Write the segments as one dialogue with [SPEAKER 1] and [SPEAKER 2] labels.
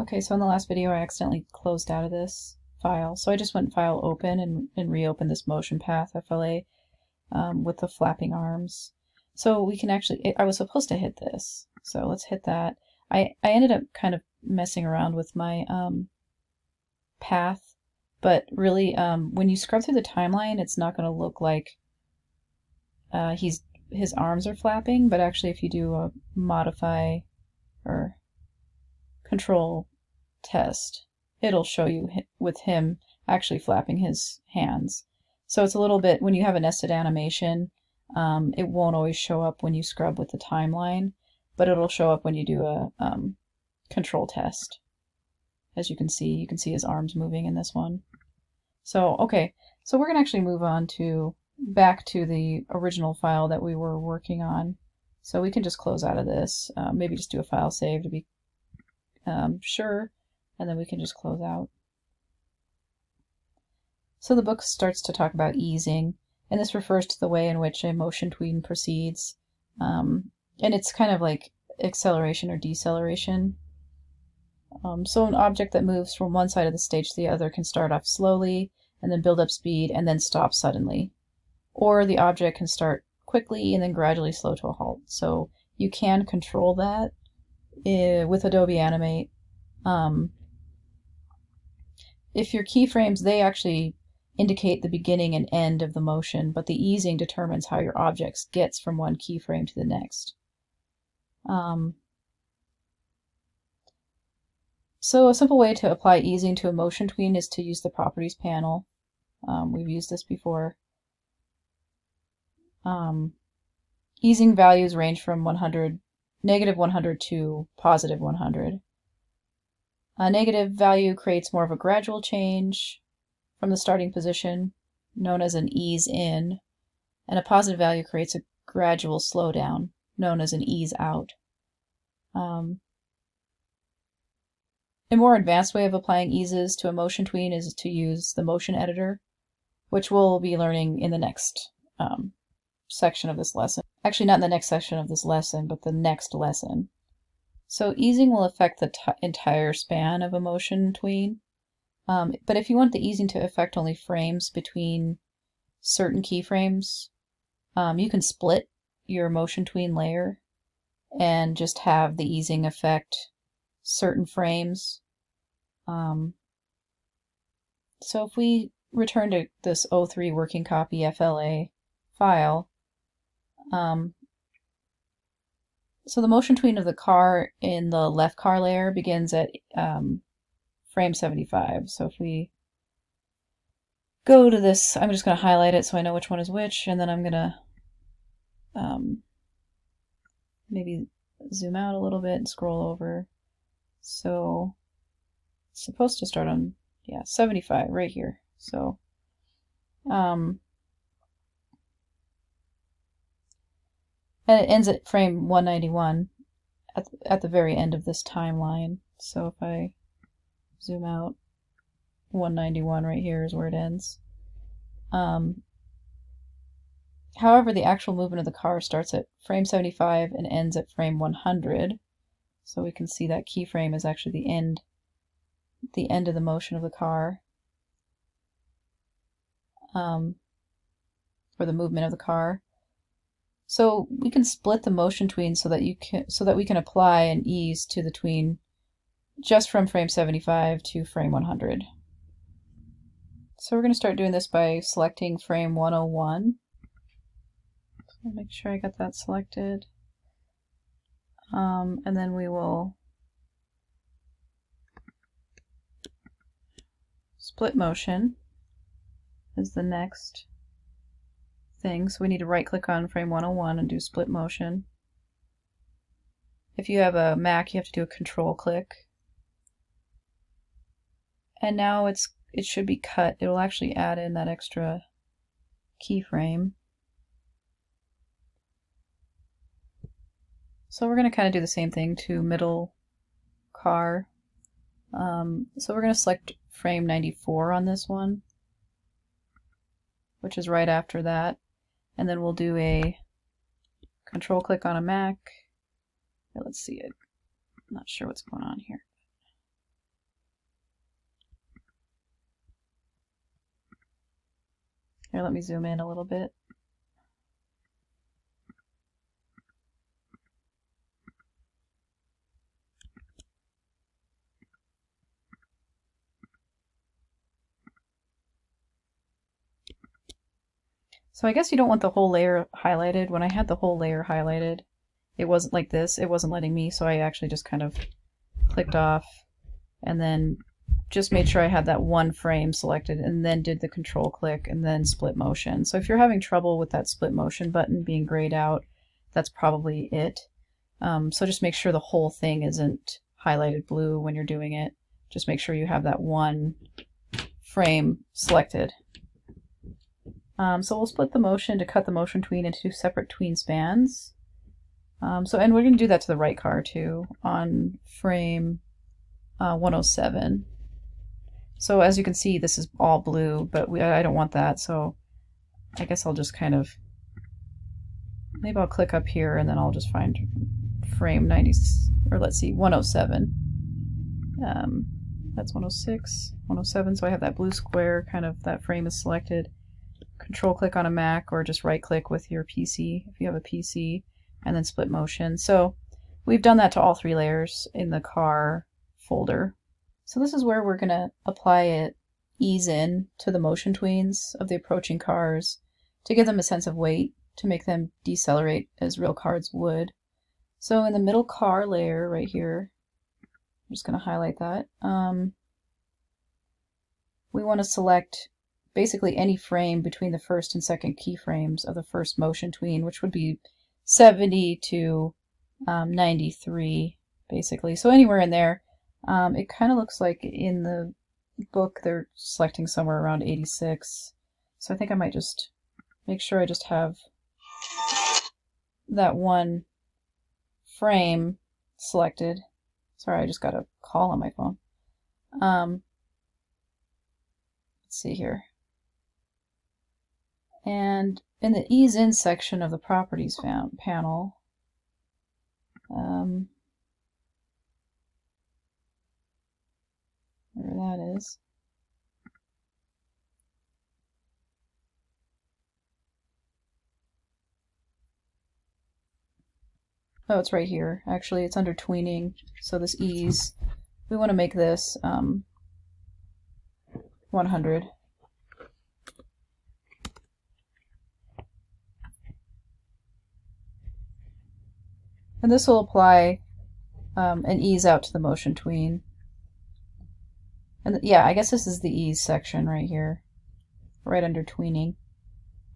[SPEAKER 1] Okay, so in the last video I accidentally closed out of this file. So I just went file open and, and reopened this motion path FLA um, with the flapping arms. So we can actually, I was supposed to hit this. So let's hit that. I, I ended up kind of messing around with my um, path, but really um, when you scrub through the timeline, it's not going to look like uh, he's his arms are flapping, but actually if you do a modify or control test, it'll show you with him actually flapping his hands. So it's a little bit, when you have a nested animation, um, it won't always show up when you scrub with the timeline, but it'll show up when you do a um, control test. As you can see, you can see his arms moving in this one. So, okay, so we're going to actually move on to back to the original file that we were working on. So we can just close out of this, uh, maybe just do a file save to be um, sure, and then we can just close out. So the book starts to talk about easing, and this refers to the way in which a motion tween proceeds. Um, and it's kind of like acceleration or deceleration. Um, so an object that moves from one side of the stage to the other can start off slowly, and then build up speed, and then stop suddenly. Or the object can start quickly and then gradually slow to a halt. So you can control that with Adobe Animate. Um, if your keyframes, they actually indicate the beginning and end of the motion, but the easing determines how your objects gets from one keyframe to the next. Um, so a simple way to apply easing to a motion tween is to use the properties panel. Um, we've used this before. Um, easing values range from 100 negative 100 to positive 100. A negative value creates more of a gradual change from the starting position, known as an ease in, and a positive value creates a gradual slowdown, known as an ease out. Um, a more advanced way of applying eases to a motion tween is to use the motion editor, which we'll be learning in the next um, section of this lesson. Actually, not in the next section of this lesson, but the next lesson. So easing will affect the entire span of a motion tween. Um, but if you want the easing to affect only frames between certain keyframes, um, you can split your motion tween layer and just have the easing affect certain frames. Um, so if we return to this O3 working copy FLA file, um, so the motion tween of the car in the left car layer begins at um, frame 75. So if we go to this, I'm just going to highlight it so I know which one is which, and then I'm going to um, maybe zoom out a little bit and scroll over. So it's supposed to start on, yeah, 75 right here. So um, And it ends at frame 191 at the, at the very end of this timeline. So if I zoom out, 191 right here is where it ends. Um, however, the actual movement of the car starts at frame 75 and ends at frame 100. So we can see that keyframe is actually the end, the end of the motion of the car. Um, or the movement of the car. So we can split the motion tween so that you can so that we can apply an ease to the tween just from frame 75 to frame 100. So we're going to start doing this by selecting frame 101. So make sure I got that selected. Um, and then we will split motion is the next thing. So we need to right click on frame 101 and do split motion. If you have a Mac, you have to do a control click. And now it's it should be cut. It will actually add in that extra keyframe. So we're going to kind of do the same thing to middle car. Um, so we're going to select frame 94 on this one, which is right after that and then we'll do a control click on a Mac. Let's see it. I'm not sure what's going on here. Here, let me zoom in a little bit. So I guess you don't want the whole layer highlighted. When I had the whole layer highlighted, it wasn't like this. It wasn't letting me, so I actually just kind of clicked off and then just made sure I had that one frame selected and then did the control click and then split motion. So if you're having trouble with that split motion button being grayed out, that's probably it. Um, so just make sure the whole thing isn't highlighted blue when you're doing it. Just make sure you have that one frame selected. Um, so we'll split the motion to cut the motion tween into two separate tween spans. Um, so, and we're going to do that to the right car too on frame uh, 107. So as you can see, this is all blue, but we, I don't want that. So I guess I'll just kind of, maybe I'll click up here and then I'll just find frame 90, or let's see, 107. Um, that's 106, 107. So I have that blue square, kind of that frame is selected control click on a Mac or just right click with your PC if you have a PC and then split motion. So we've done that to all three layers in the car folder. So this is where we're going to apply it ease in to the motion tweens of the approaching cars to give them a sense of weight to make them decelerate as real cars would. So in the middle car layer right here, I'm just going to highlight that. Um, we want to select basically any frame between the first and second keyframes of the first motion tween, which would be 70 to um, 93, basically. So anywhere in there. Um, it kind of looks like in the book they're selecting somewhere around 86. So I think I might just make sure I just have that one frame selected. Sorry, I just got a call on my phone. Um, let's see here. And in the ease in section of the properties found panel, um, where that is, Oh, it's right here. Actually, it's under tweening. So this ease, we want to make this um, 100. And this will apply um, an ease out to the motion tween. And yeah, I guess this is the ease section right here, right under tweening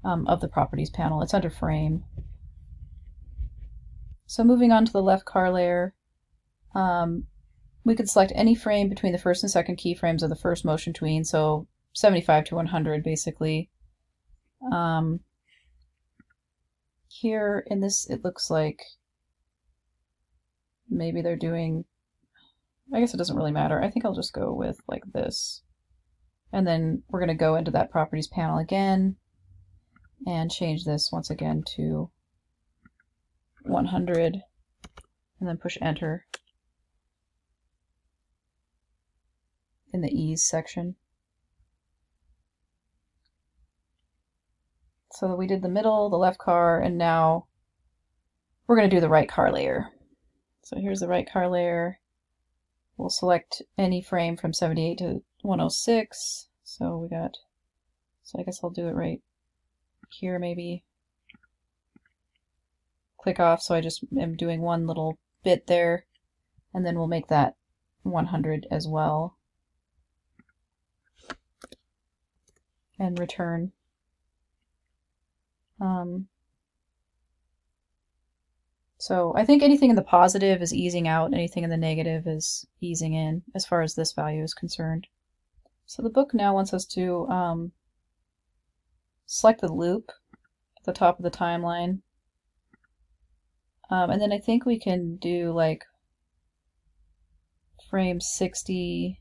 [SPEAKER 1] um, of the properties panel. It's under frame. So moving on to the left car layer, um, we could select any frame between the first and second keyframes of the first motion tween, so 75 to 100 basically. Um, here in this, it looks like maybe they're doing, I guess it doesn't really matter. I think I'll just go with like this. And then we're going to go into that properties panel again and change this once again to 100 and then push enter in the ease section. So we did the middle, the left car, and now we're going to do the right car layer. So here's the right car layer. We'll select any frame from 78 to 106. So we got, so I guess I'll do it right here maybe. Click off, so I just am doing one little bit there, and then we'll make that 100 as well. And return. Um, so I think anything in the positive is easing out, anything in the negative is easing in as far as this value is concerned. So the book now wants us to um, select the loop at the top of the timeline. Um, and then I think we can do like frame 60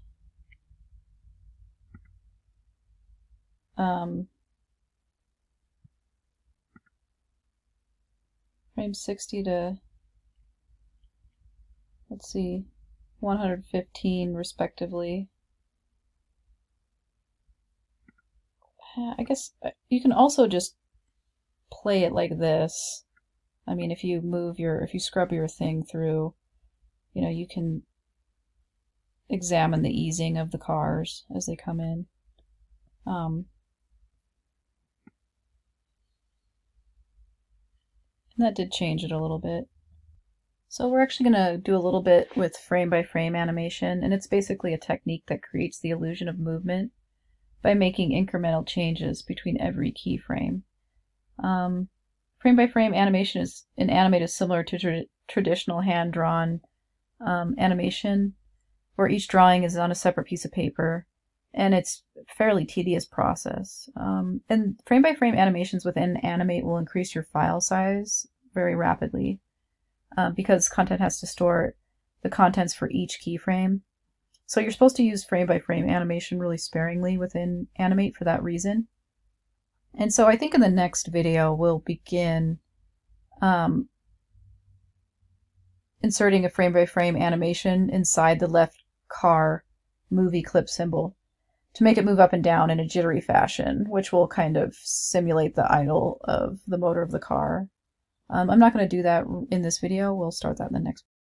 [SPEAKER 1] um, frame 60 to, let's see, 115 respectively. I guess uh, you can also just play it like this. I mean, if you move your, if you scrub your thing through, you know, you can examine the easing of the cars as they come in. Um, that did change it a little bit. So we're actually going to do a little bit with frame by frame animation, and it's basically a technique that creates the illusion of movement by making incremental changes between every keyframe. Frame by frame animation is an animate is similar to tra traditional hand drawn um, animation, where each drawing is on a separate piece of paper, and it's a fairly tedious process. Um, and frame by frame animations within Animate will increase your file size very rapidly uh, because content has to store the contents for each keyframe. So you're supposed to use frame by frame animation really sparingly within Animate for that reason. And so I think in the next video we'll begin um, inserting a frame by frame animation inside the left car movie clip symbol to make it move up and down in a jittery fashion, which will kind of simulate the idle of the motor of the car. Um, I'm not going to do that in this video. We'll start that in the next